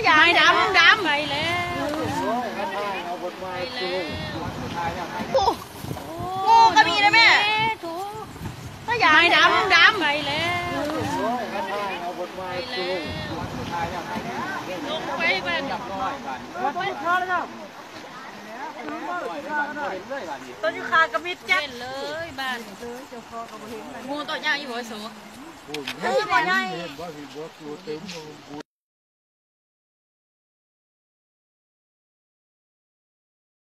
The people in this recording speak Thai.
ไม่ดำดำไปแล้วงูงูก็มีนะแม่ถูกถ้ายากดำดำไปแล้วลงไปบ้านต้นยูคากระมิดจ๊เล่นเลยบ้านงูตัวยาวอยู่หัวสูเฮ้ยบ่ได้บ่สิบ่ตัวใหญ่